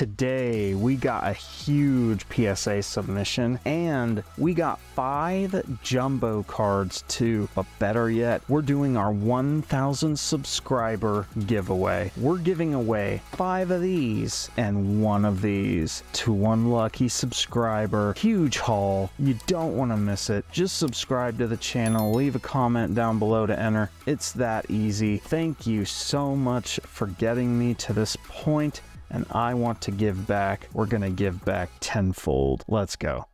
Today, we got a huge PSA submission and we got five jumbo cards too. But better yet, we're doing our 1000 subscriber giveaway. We're giving away five of these and one of these to one lucky subscriber. Huge haul. You don't want to miss it. Just subscribe to the channel, leave a comment down below to enter. It's that easy. Thank you so much for getting me to this point and I want to give back. We're going to give back tenfold. Let's go.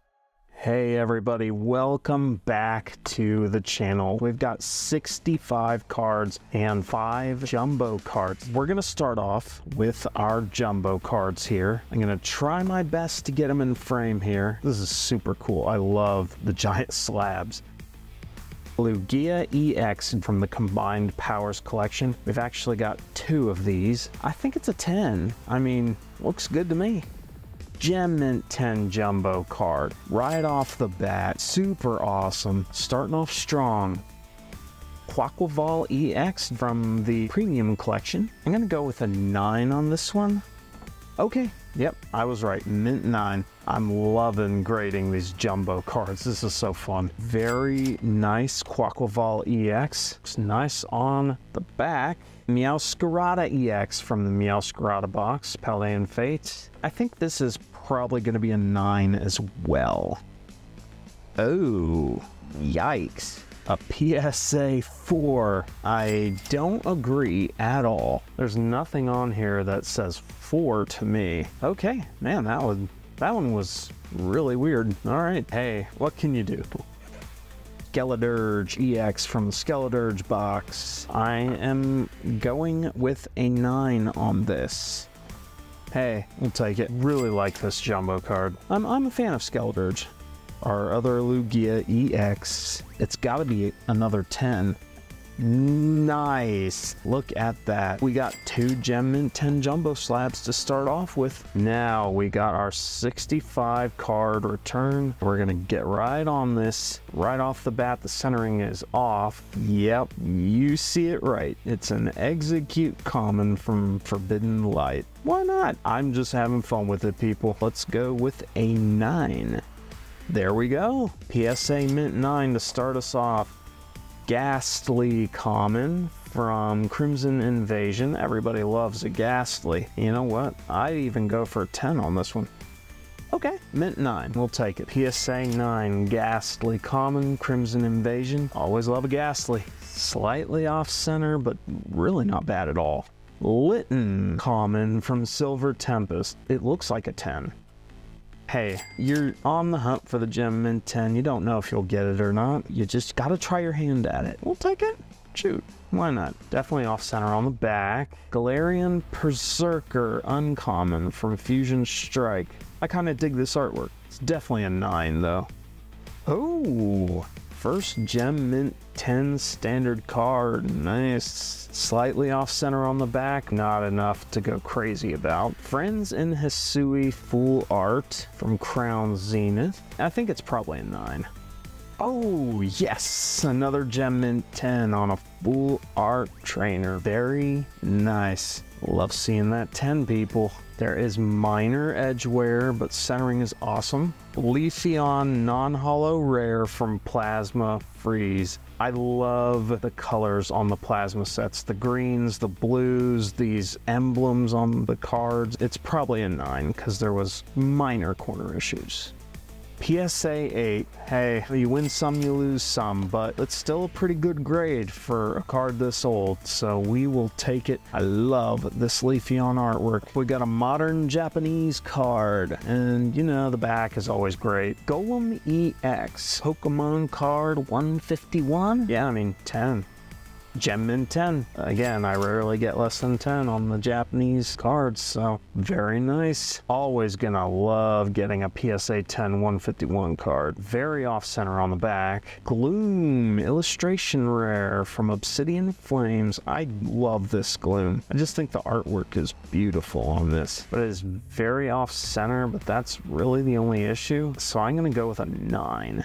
Hey everybody, welcome back to the channel. We've got 65 cards and 5 jumbo cards. We're to start off with our jumbo cards here. I'm to try my best to get them in frame here. This is super cool. I love the giant slabs. Lugia EX from the Combined Powers collection. We've actually got two of these. I think it's a 10. I mean, looks good to me. Gem Mint 10 Jumbo card. Right off the bat, super awesome. Starting off strong. Quaquaval EX from the Premium Collection. I'm to go with a 9 on this one. Okay, yep, I was right. Mint 9. I'm loving grading these jumbo cards. This is so fun. Very nice Quaquaval EX. Looks nice on the back. Meowscarada EX from the Meowscarada box, Paldean Fate. I think this is probably going to be a 9 as well. Oh, yikes a PSA 4. I don't agree at all. There's nothing on here that says 4 to me. Okay, man, that one, that one was really weird. All right, hey, what can you do? Skeledirge EX from the Skeledirge box. I am going with a 9 on this. Hey, we'll take it. Really like this jumbo card. I'm, I'm a fan of Skeledirge our other Lugia EX. It's got to be another 10. Nice. Look at that. We got two Gem Mint 10 Jumbo Slabs to start off with. Now we got our 65 card return. We're going to get right on this. Right off the bat, the centering is off. Yep, you see it right. It's an Exeggcute common from Forbidden Light. Why not? I'm just having fun with it, people. Let's go with a 9. There we go. PSA Mint 9 to start us off. Gastly Common from Crimson Invasion. Everybody loves a Gastly. You know what? I'd even go for a 10 on this one. Okay, Mint 9. We'll take it. PSA 9, Gastly Common, Crimson Invasion. Always love a Gastly. Slightly off center, but really not bad at all. Litten Common from Silver Tempest. It looks like a 10. Hey, you're on the hunt for the gem mint 10. You don't know if you'll get it or not. You just gotta try your hand at it. We'll take it. Shoot. Why not? Definitely off center on the back. Galarian Perrserker Uncommon from Fusion Strike. I kind of dig this artwork. It's definitely a 9 though. Oh, first Gem Mint 10 standard card. Nice. Slightly off center on the back, not enough to go crazy about. Friends in Hisui Full Art from Crown Zenith. I think it's probably a 9. Oh, yes! Another Gem Mint 10 on a full art trainer. Very nice. Love seeing that 10, people. There is minor edge wear, but centering is awesome. Leafeon non-holo rare from Plasma Freeze. I love the colors on the plasma sets. The greens, the blues, these emblems on the cards. It's probably a 9 because there was minor corner issues. PSA 8, hey, you win some, you lose some, but it's still a pretty good grade for a card this old, so we will take it. I love this Leafeon artwork. We got a modern Japanese card, and you know, the back is always great. Golem EX, Pokemon card 151? Yeah, I mean, 10. Gem Mint 10. Again, I rarely get less than 10 on the Japanese cards, so very nice. Always gonna love getting a PSA 10 151 card. Very off-center on the back. Gloom, illustration rare from Obsidian Flames. I love this Gloom. I just think the artwork is beautiful on this, but it is very off-center, but that's really the only issue. So I'm gonna go with a 9.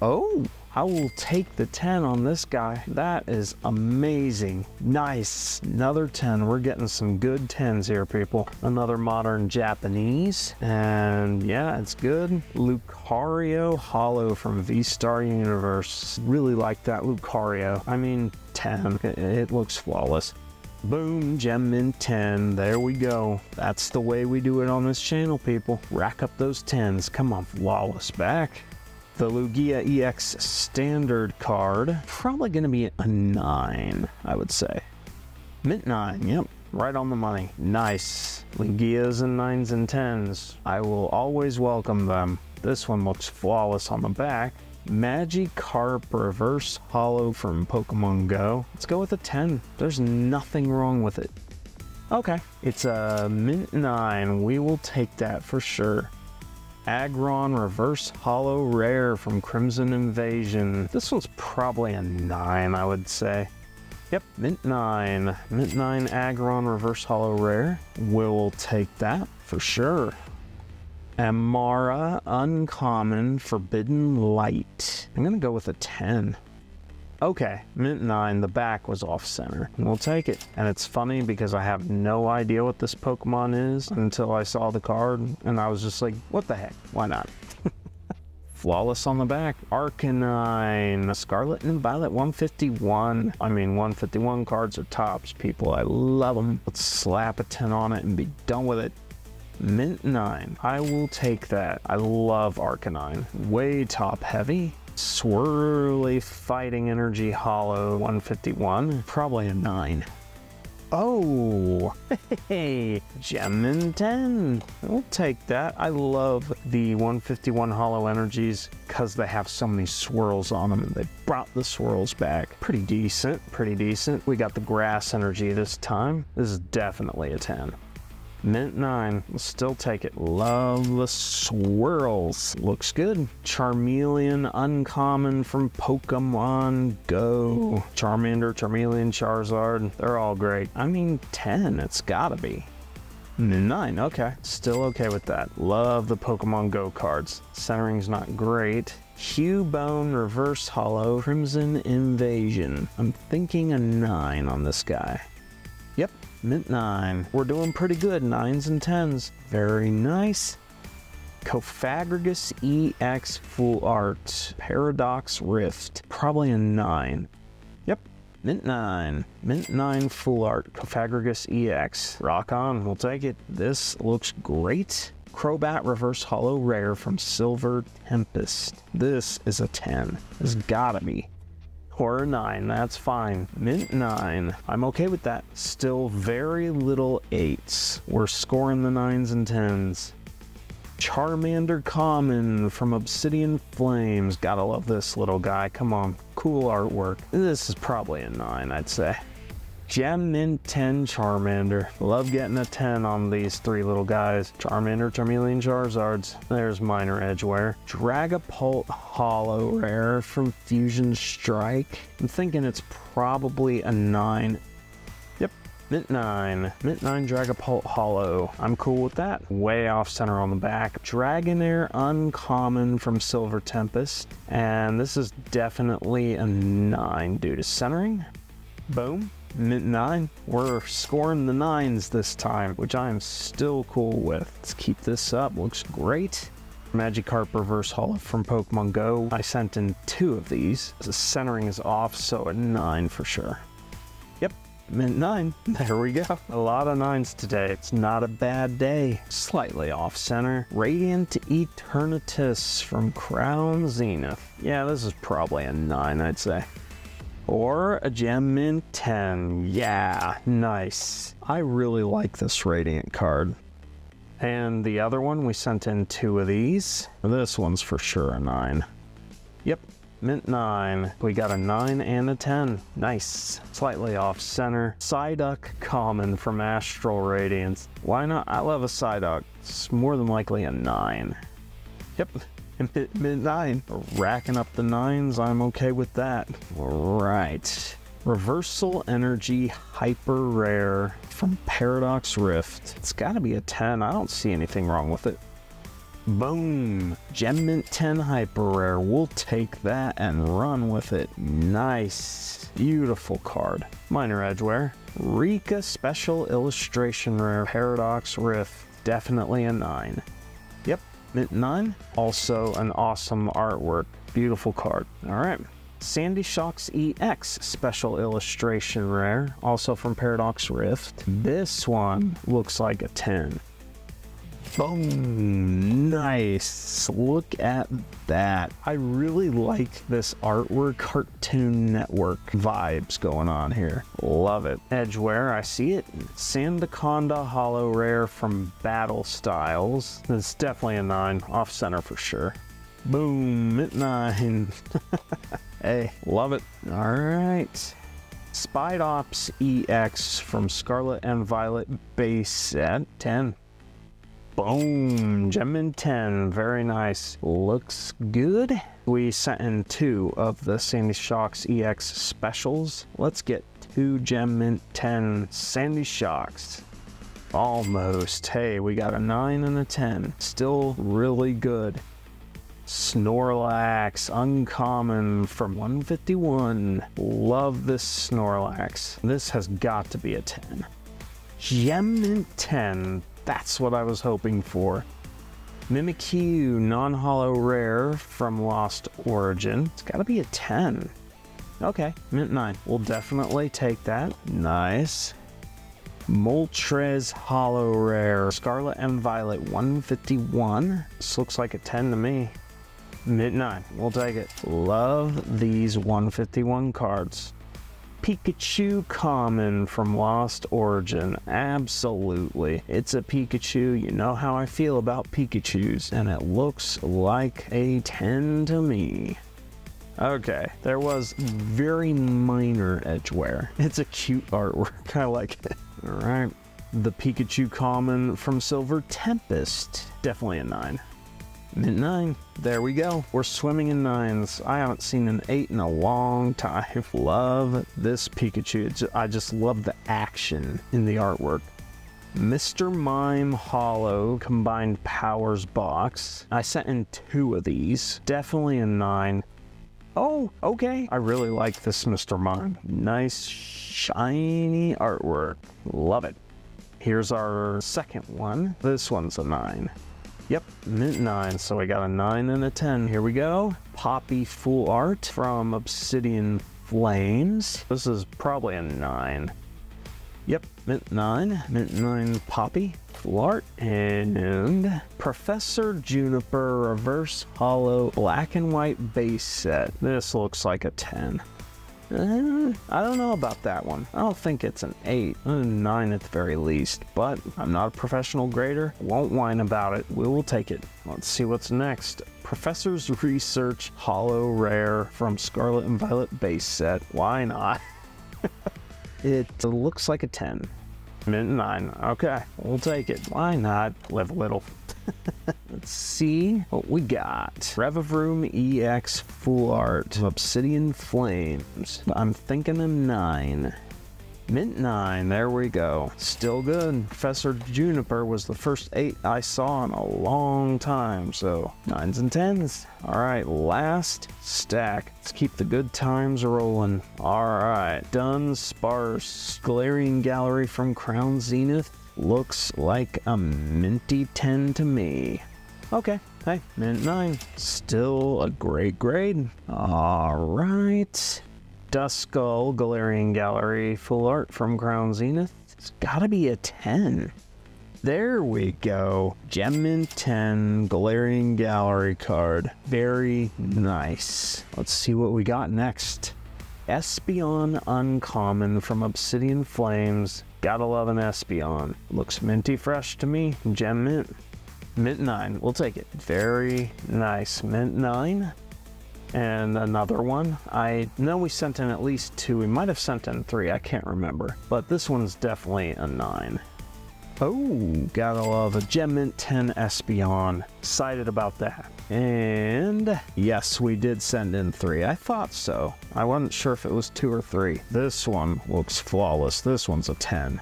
Oh, I will take the 10 on this guy. That is amazing. Nice. Another 10. We're getting some good 10s here, people. Another modern Japanese. And yeah, it's good. Lucario Holo from V-Star Universe. Really like that Lucario. I mean, 10. It looks flawless. Boom, gem mint 10. There we go. That's the way we do it on this channel, people. Rack up those 10s. Come on, flawless back. The Lugia EX standard card, probably going to be a 9, I would say. Mint 9, yep, right on the money. Nice. Lugias and 9s and 10s. I will always welcome them. This one looks flawless on the back. Magikarp Reverse Holo from Pokemon Go. Let's go with a 10. There's nothing wrong with it. Okay, it's a Mint 9. We will take that for sure. Aggron Reverse Holo Rare from Crimson Invasion. This one's probably a 9, I would say. Yep, Mint 9. Mint 9 Aggron Reverse Holo Rare. We'll take that for sure. Amaura Uncommon Forbidden Light. I'm gonna go with a 10. Okay, Mint 9, the back was off center. We'll take it. And it's funny because I have no idea what this Pokemon is until I saw the card, and I was just like, what the heck? Why not? Flawless on the back. Arcanine. Scarlet and Violet 151. I mean, 151 cards are tops, people. I love them. Let's slap a 10 on it and be done with it. Mint 9. I will take that. I love Arcanine. Way top heavy. Swirly Fighting Energy Holo 151. Probably a 9. Oh, hey, Gem and 10. We'll take that. I love the 151 Holo Energies because they have so many swirls on them and they brought the swirls back. Pretty decent, pretty decent. We got the Grass Energy this time. This is definitely a 10. Mint 9. We'll still take it. Love the swirls. Looks good. Charmeleon Uncommon from Pokemon Go. Charmander, Charmeleon, Charizard. They're all great. I mean, 10. It's gotta be. Nine, okay. Still okay with that. Love the Pokemon Go cards. Centering's not great. Cubone Reverse Holo Crimson Invasion. I'm thinking a 9 on this guy. Mint 9. We're doing pretty good, 9s and 10s. Very nice. Cofagrigus EX Full Art. Paradox Rift. Probably a 9. Yep, Mint 9. Mint 9 Full Art. Cofagrigus EX. Rock on, we'll take it. This looks great. Crobat Reverse Holo Rare from Silver Tempest. This is a 10. This gotta be. Horror 9, that's fine. Mint 9, I'm okay with that. Still very little 8s. We're scoring the 9s and 10s. Charmander Common from Obsidian Flames. Gotta love this little guy. Come on, cool artwork. This is probably a 9, I'd say. Gem Mint 10 Charmander. Love getting a 10 on these three little guys. Charmander, Charmeleon, Charizards. There's Minor Edgeware. Dragapult Holo Rare from Fusion Strike. I'm thinking it's probably a 9. Yep, Mint 9. Mint 9 Dragapult Holo. I'm cool with that. Way off center on the back. Dragonair Uncommon from Silver Tempest. And this is definitely a 9 due to centering. Boom. Mint 9. We're scoring the 9s this time, which I am still cool with. Let's keep this up. Looks great. Magikarp Reverse Holo from Pokemon Go. I sent in two of these. The centering is off, so a 9 for sure. Yep, Mint 9. There we go. A lot of 9s today. It's not a bad day. Slightly off center. Radiant Eternatus from Crown Zenith. Yeah, this is probably a 9, I'd say. Or a gem mint 10. Yeah, nice. I really like this Radiant card. And the other one, we sent in two of these. This one's for sure a 9. Yep, mint 9. We got a 9 and a 10. Nice. Slightly off center. Psyduck Common from Astral Radiance. Why not? I love a Psyduck. It's more than likely a 9. Yep, mid, mid nine. Racking up the nines, I'm okay with that. Right. Reversal Energy Hyper Rare from Paradox Rift. It's got to be a 10. I don't see anything wrong with it. Boom! Gem Mint 10 Hyper Rare. We'll take that and run with it. Nice. Beautiful card. Minor Edgeware. Rika Special Illustration Rare Paradox Rift. Definitely a 9. Mint 9. Also an awesome artwork. Beautiful card. Alright. Sandy Shocks EX Special Illustration Rare, also from Paradox Rift. Mm-hmm. This one looks like a 10. Boom! Nice! Look at that. I really like this artwork, Cartoon Network vibes going on here. Love it. Edgeware, I see it. Sandaconda Holo Rare from Battle Styles. It's definitely a 9, off center for sure. Boom, at 9. hey, love it. All right. Spidops EX from Scarlet and Violet base set 10. Boom, Gem 10, very nice. Looks good. We sent in two of the Sandy Shocks EX specials. Let's get two Gem Mint 10 Sandy Shocks. Almost. Hey, we got a 9 and a 10. Still really good. Snorlax, uncommon from 151. Love this Snorlax. This has got to be a 10. Gem Mint 10, that's what I was hoping for. Mimikyu, non-holo rare from Lost Origin. It's gotta be a 10. Okay, Mint 9. We'll definitely take that. Nice. Moltres Holo Rare, Scarlet and Violet 151. This looks like a 10 to me. Mint 9, we'll take it. Love these 151 cards. Pikachu common from Lost Origin. Absolutely. It's a Pikachu. You know how I feel about Pikachus. And it looks like a 10 to me. Okay, there was very minor edgeware. It's a cute artwork. I like it. All right. The Pikachu common from Silver Tempest. Definitely a 9. Mint 9. There we go. We're swimming in 9s. I haven't seen an 8 in a long time. Love this Pikachu. I just love the action in the artwork. Mr. Mime Holo Combined Powers box. I sent in two of these. Definitely a 9. Oh, okay. I really like this Mr. Mime. Nice, shiny artwork. Love it. Here's our second one. This one's a 9. Yep, mint 9, so I got a 9 and a 10. Here we go. Poppy Full Art from Obsidian Flames. This is probably a 9. Yep, mint 9. Mint 9 Poppy Full Art. And Professor Juniper Reverse Holo Black and White base set. This looks like a 10. Uh, I don't know about that one. I don't think it's an 8, a 9 at the very least, but I'm not a professional grader. Won't whine about it. We will take it. Let's see what's next. Professor's Research Holo Rare from Scarlet and Violet base set. Why not? it looks like a 10. Mint 9. Okay, we'll take it. Why not? Live a little. Let's see what we got. Revavroom EX Full Art Obsidian Flames. I'm thinking a 9. Mint 9, there we go. Still good. Professor Juniper was the first 8 I saw in a long time, so 9s and 10s. Alright, last stack. Let's keep the good times rolling. Alright, Dunsparce. Galarian Gallery from Crown Zenith. Looks like a minty 10 to me. Okay, hey, mint 9. Still a great grade. Alright. Duskull Galarian Gallery full art from Crown Zenith. It's gotta be a 10. There we go. Gem Mint 10 Galarian Gallery card. Very nice. Let's see what we got next. Espeon Uncommon from Obsidian Flames. Gotta love an Espeon. Looks minty fresh to me. Gem Mint. Mint 9. We'll take it. Very nice. Mint 9 and another one. I know we sent in at least two. We might have sent in three. I can't remember. But this one's definitely a 9. Oh, gotta love a Gem Mint 10 Espeon. Excited about that. And yes, we did send in three. I thought so. I wasn't sure if it was two or three. This one looks flawless. This one's a 10.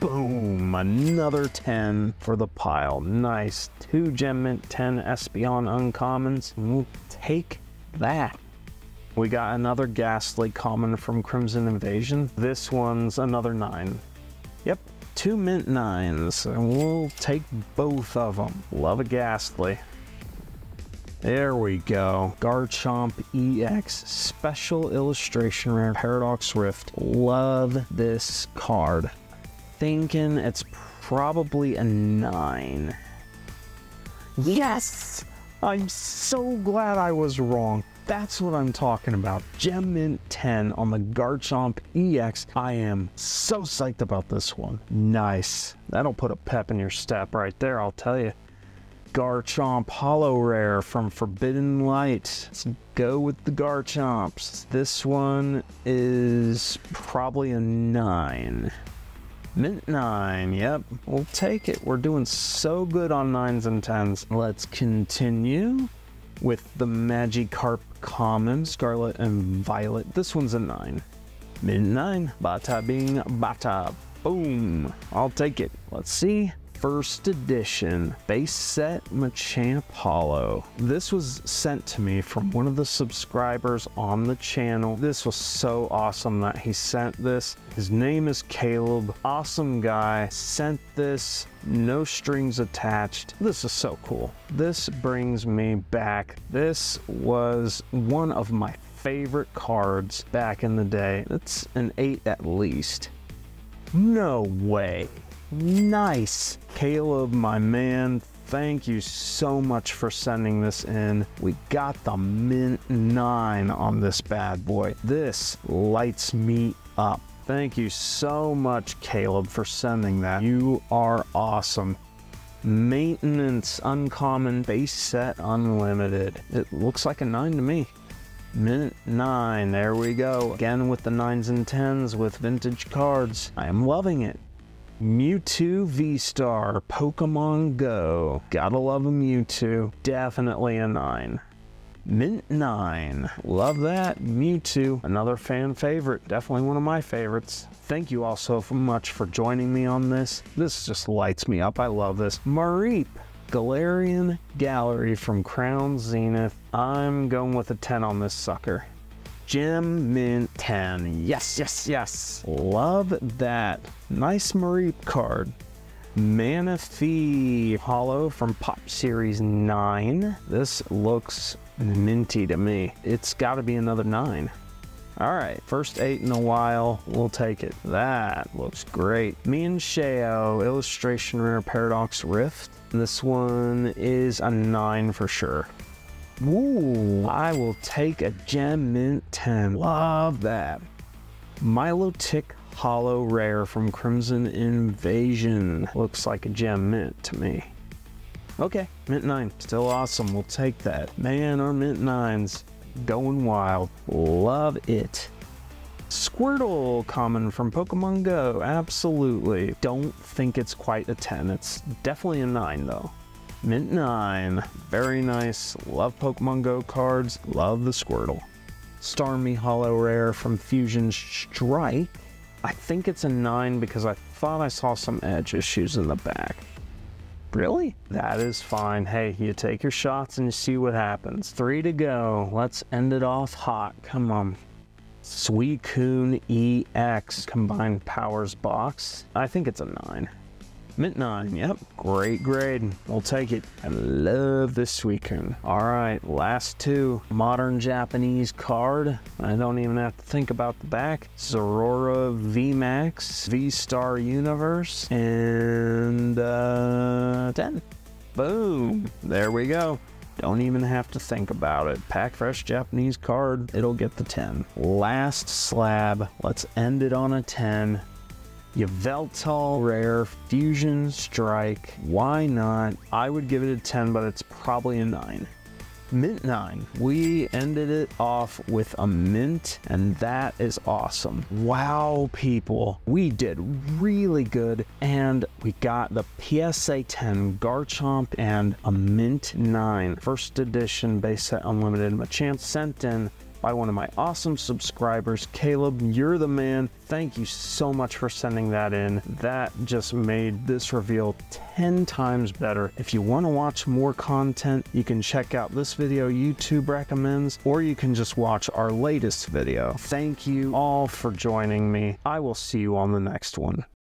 Boom, another 10 for the pile. Nice. Two Gem Mint 10 Espeon Uncommons. We'll take that. We got another Gastly common from Crimson Invasion. This one's another 9. Yep, two Mint 9s, and we'll take both of them. Love a Gastly. There we go. Garchomp EX Special Illustration Rare Paradox Rift. Love this card thinking it's probably a 9. Yes! I'm so glad I was wrong. That's what I'm talking about. Gem Mint 10 on the Garchomp EX. I am so psyched about this one. Nice. That'll put a pep in your step right there, I'll tell you. Garchomp Holo Rare from Forbidden Light. Let's go with the Garchomps. This one is probably a 9. Mint 9, yep, we'll take it. We're doing so good on 9s and 10s. Let's continue with the Magikarp Common, Scarlet and Violet. This one's a 9. Mint 9, Bata Bing Bata. Boom, I'll take it. Let's see first edition base set Machamp Holo. This was sent to me from one of the subscribers on the channel. This was so awesome that he sent this. His name is Caleb. Awesome guy. Sent this. No strings attached. This is so cool. This brings me back. This was one of my favorite cards back in the day. It's an 8 at least. No way. Nice. Caleb, my man, thank you so much for sending this in. We got the Mint 9 on this bad boy. This lights me up. Thank you so much, Caleb, for sending that. You are awesome. Maintenance Uncommon Base Set Unlimited. It looks like a 9 to me. Mint 9, there we go. Again with the 9s and 10s with vintage cards. I am loving it. Mewtwo V-Star, Pokemon Go. Gotta love a Mewtwo. Definitely a 9. Mint 9. Love that. Mewtwo, another fan favorite. Definitely one of my favorites. Thank you all so much for joining me on this. This just lights me up. I love this. Mareep. Galarian Gallery from Crown Zenith. I'm going with a 10 on this sucker. Gem Mint 10. Yes, yes, yes. Love that. Nice Mareep card. Manaphy Holo from Pop Series 9. This looks minty to me. It's got to be another 9. All right, first eight in a while, we'll take it. That looks great. Mienshao, Illustration Rare Paradox Rift. This one is a 9 for sure. Ooh, I will take a Gem Mint 10. Love that. Milotic Holo Rare from Crimson Invasion. Looks like a Gem Mint to me. Okay, Mint 9. Still awesome. We'll take that. Man, our Mint 9's going wild. Love it. Squirtle common from Pokemon Go. Absolutely. Don't think it's quite a 10. It's definitely a 9 though. Mint 9. Very nice. Love Pokemon Go cards. Love the Squirtle. Starmie Holo Rare from Fusion Strike. I think it's a 9 because I thought I saw some edge issues in the back. Really? That is fine. Hey, you take your shots and you see what happens. Three to go. Let's end it off hot. Come on. Suicune EX combined powers box. I think it's a 9. Mint 9, yep, great grade. We'll take it. I love this Suicune. All right, last two. Modern Japanese card. I don't even have to think about the back. Zeraora VMAX, V-Star Universe, and uh, 10. Boom, there we go. Don't even have to think about it. Pack fresh Japanese card, it'll get the 10. Last slab, let's end it on a 10. Yveltal Rare Fusion Strike. Why not? I would give it a 10, but it's probably a 9. Mint 9. We ended it off with a mint, and that is awesome. Wow, people. We did really good, and we got the PSA 10 Garchomp and a Mint 9 first edition base set unlimited. Machamp sent in by one of my awesome subscribers. Caleb, you're the man. Thank you so much for sending that in. That just made this reveal 10 times better. If you want to watch more content, you can check out this video YouTube recommends, or you can just watch our latest video. Thank you all for joining me. I will see you on the next one.